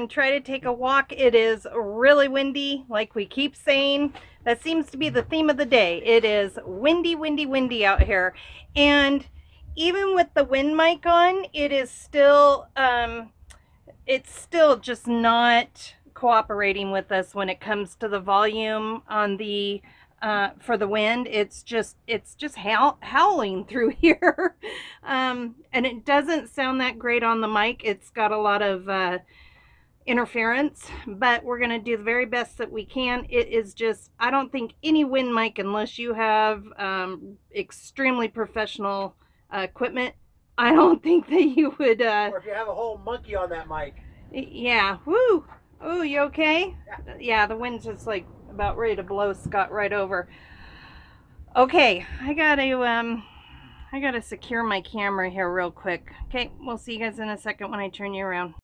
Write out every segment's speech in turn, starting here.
and try to take a walk. It is really windy, like we keep saying. That seems to be the theme of the day. It is windy, windy, windy out here. And even with the wind mic on, it is still, um, it's still just not cooperating with us when it comes to the volume on the uh, for the wind. It's just it's just howl howling through here, um, and it doesn't sound that great on the mic. It's got a lot of uh, interference, but we're gonna do the very best that we can. It is just I don't think any wind mic, unless you have um, extremely professional uh, equipment, I don't think that you would. Uh, or if you have a whole monkey on that mic. Yeah. Woo. Oh, you okay? Yeah. yeah, the wind's just like about ready to blow Scott right over. Okay, I gotta um I gotta secure my camera here real quick. Okay, we'll see you guys in a second when I turn you around.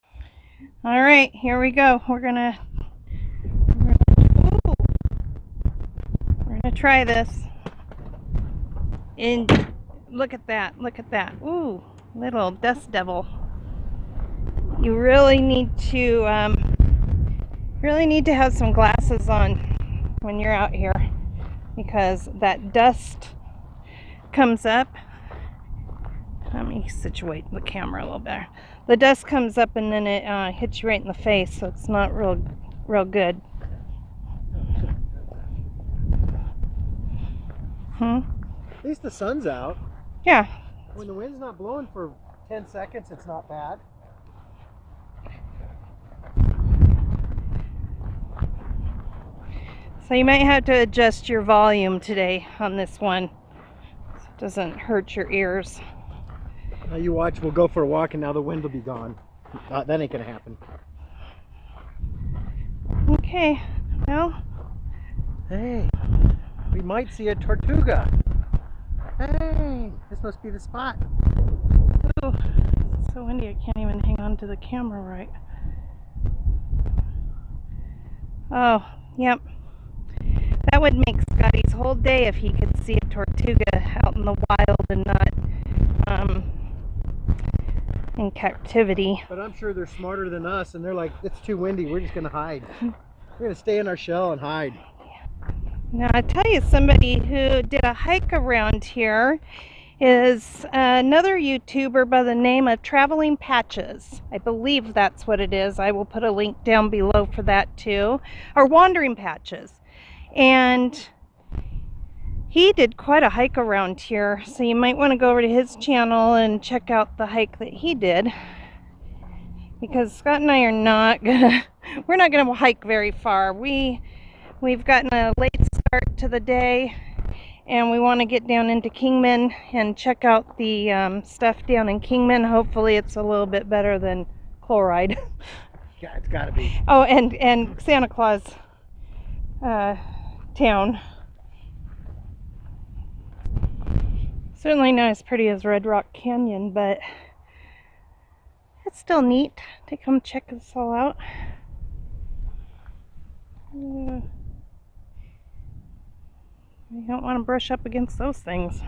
All right, here we go. We're gonna we're gonna, we're gonna try this. And look at that! Look at that! Ooh, little dust devil. You really need to um, really need to have some glasses on when you're out here because that dust comes up. Let me situate the camera a little better. The dust comes up and then it uh, hits you right in the face, so it's not real, real good. Hmm. At least the sun's out. Yeah. When the wind's not blowing for 10 seconds, it's not bad. So you might have to adjust your volume today on this one. So it doesn't hurt your ears. Now you watch, we'll go for a walk and now the wind will be gone. Uh, that ain't gonna happen. Okay, well. Hey, we might see a tortuga. Hey, this must be the spot. Ooh, so windy I can't even hang on to the camera right. Oh, yep. That would make Scotty's whole day if he could see a tortuga out in the wild and not in captivity. But I'm sure they're smarter than us and they're like, it's too windy, we're just going to hide. we're to stay in our shell and hide. Now, I tell you, somebody who did a hike around here is another YouTuber by the name of Traveling Patches. I believe that's what it is. I will put a link down below for that too. Or Wandering Patches and he did quite a hike around here so you might want to go over to his channel and check out the hike that he did. Because Scott and I are not gonna we're not gonna hike very far. We we've gotten a late start to the day and we want to get down into Kingman and check out the um, stuff down in Kingman. Hopefully it's a little bit better than Chloride. Yeah it's gotta be. Oh and and Santa Claus uh, town. Certainly not as pretty as Red Rock Canyon, but it's still neat to come check this all out. Uh, you don't want to brush up against those things.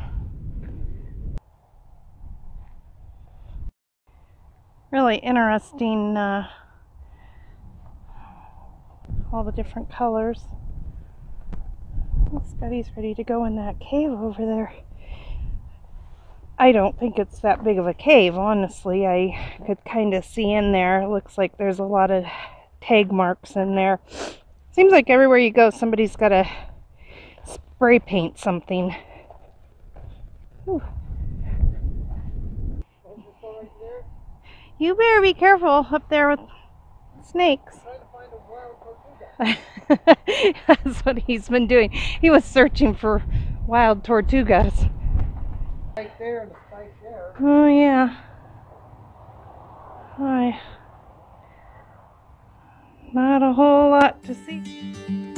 Really interesting, uh, all the different colors. Scotty's ready to go in that cave over there. I don't think it's that big of a cave, honestly. I could kind of see in there. It looks like there's a lot of tag marks in there. Seems like everywhere you go, somebody's got to spray paint something. Whew. You better be careful up there with snakes. That's what he's been doing. He was searching for wild tortugas. Right there in the spike there. Oh yeah. Hi. Not a whole lot to see.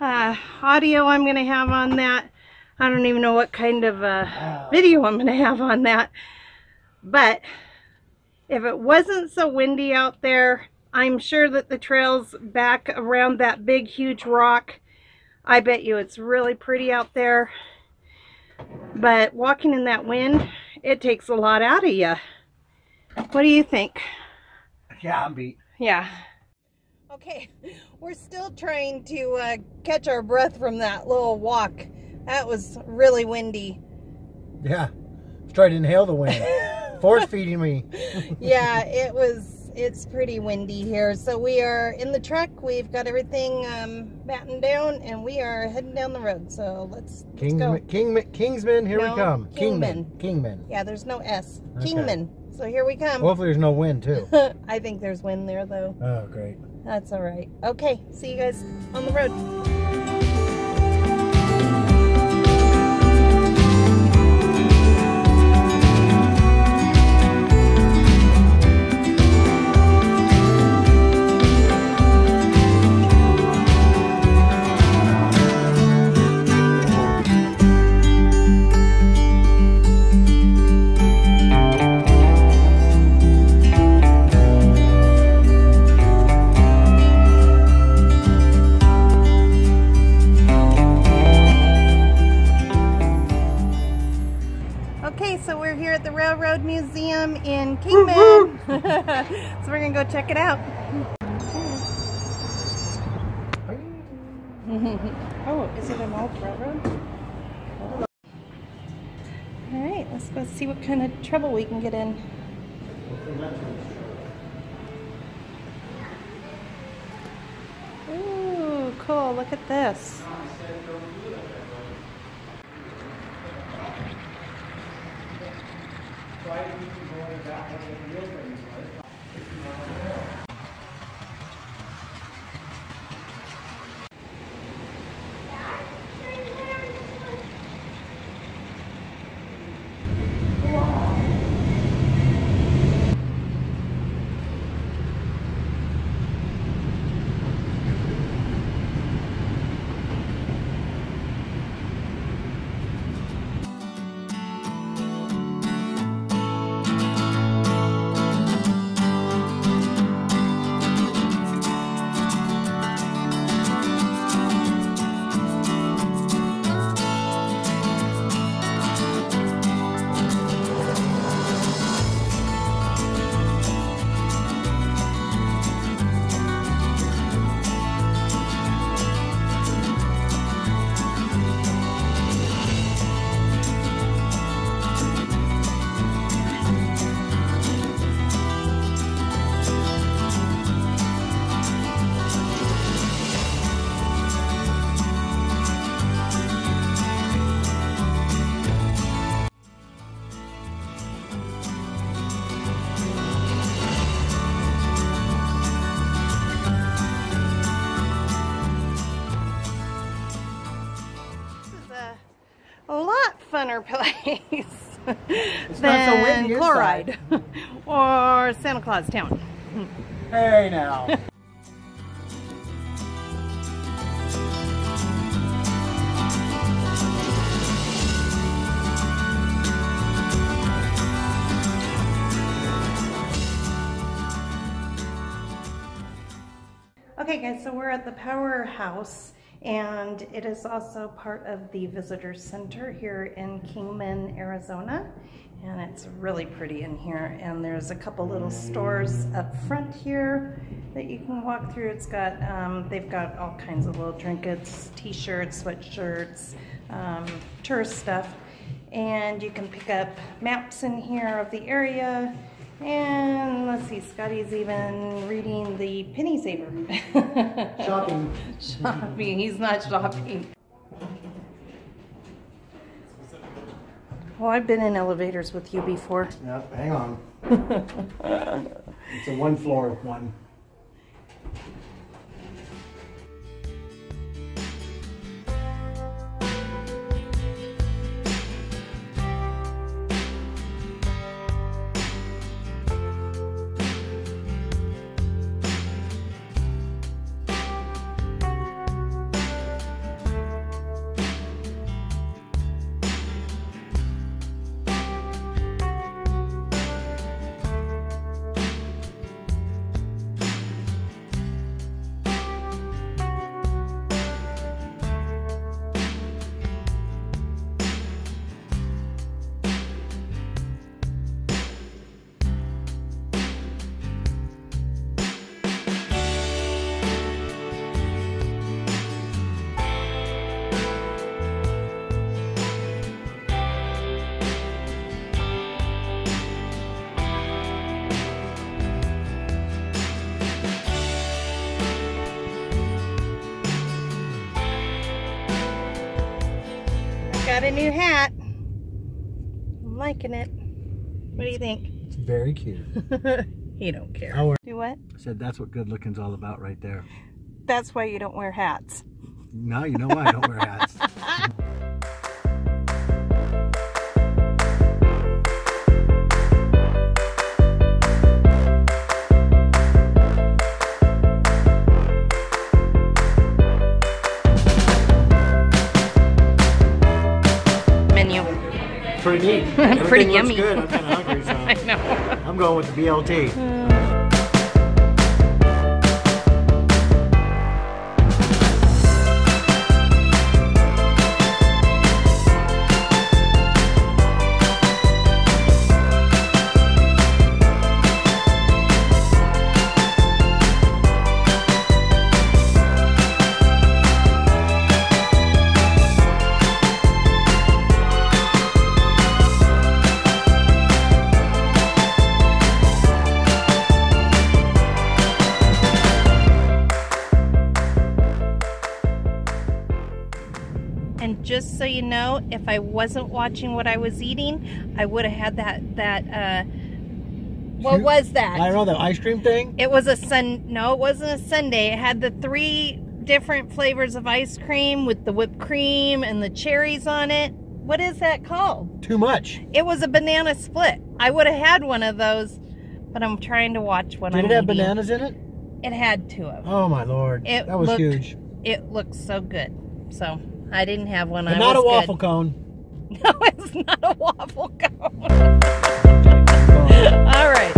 Audio I'm going to have on that. I don't even know what kind of uh, video I'm going to have on that. But if it wasn't so windy out there, I'm sure that the trails back around that big, huge rock, I bet you it's really pretty out there. But walking in that wind, it takes a lot out of you. What do you think? Yeah, I'm beat. Yeah. Okay, we're still trying to uh, catch our breath from that little walk. That was really windy. Yeah. Let's try to inhale the wind. Force feeding me. yeah, it was, it's pretty windy here. So we are in the truck. We've got everything um, battened down and we are heading down the road. So let's, let's King, go. King, Kingsman, here No, we come. Kingman. Kingman. Kingman. Yeah, there's no S. Okay. Kingman. So here we come. Hopefully there's no wind too. I think there's wind there though. Oh, great. That's all right. Okay, see you guys on the road. Gonna go check it out. oh, is it an old railroad? All right, let's go see what kind of trouble we can get in. Ooh, cool, look at this. This lot funner place not so than windy Chloride or Santa Claus Town. Hey now. Okay guys, so we're at the Powerhouse and it is also part of the Visitor Center here in Kingman, Arizona. And it's really pretty in here. And there's a couple little stores up front here that you can walk through. It's got, um, they've got all kinds of little trinkets, t-shirts, sweatshirts, um, tourist stuff. And you can pick up maps in here of the area. And let's see, Scotty's even reading the penny saver. Shopping. shopping. He's not shopping. Well, I've been in elevators with you before. Yep, hang on. It's a one floor one. Got a new hat. I'm liking it. What do you think? It's very cute. he don't care. I'll wear- Do what? I said that's what good looking's all about right there. That's why you don't wear hats. No, you know why I don't wear hats. Pretty neat. Pretty yummy. good. I'm kind of hungry, so I know. I'm going with the BLT. Uh, just so you know, if I wasn't watching what I was eating, I would have had that that uh what was that? I don't know the ice cream thing. It was a sun no, it wasn't a sundae. It had the three different flavors of ice cream with the whipped cream and the cherries on it. What is that called? Too much. It was a banana split. I would have had one of those, but I'm trying to watch what Did I'm Did it have eating. bananas in it? It had two of them. Oh my lord. It that was looked huge. It looks so good. So I didn't have one. And I not a waffle good. cone. No, it's not a waffle cone. All right.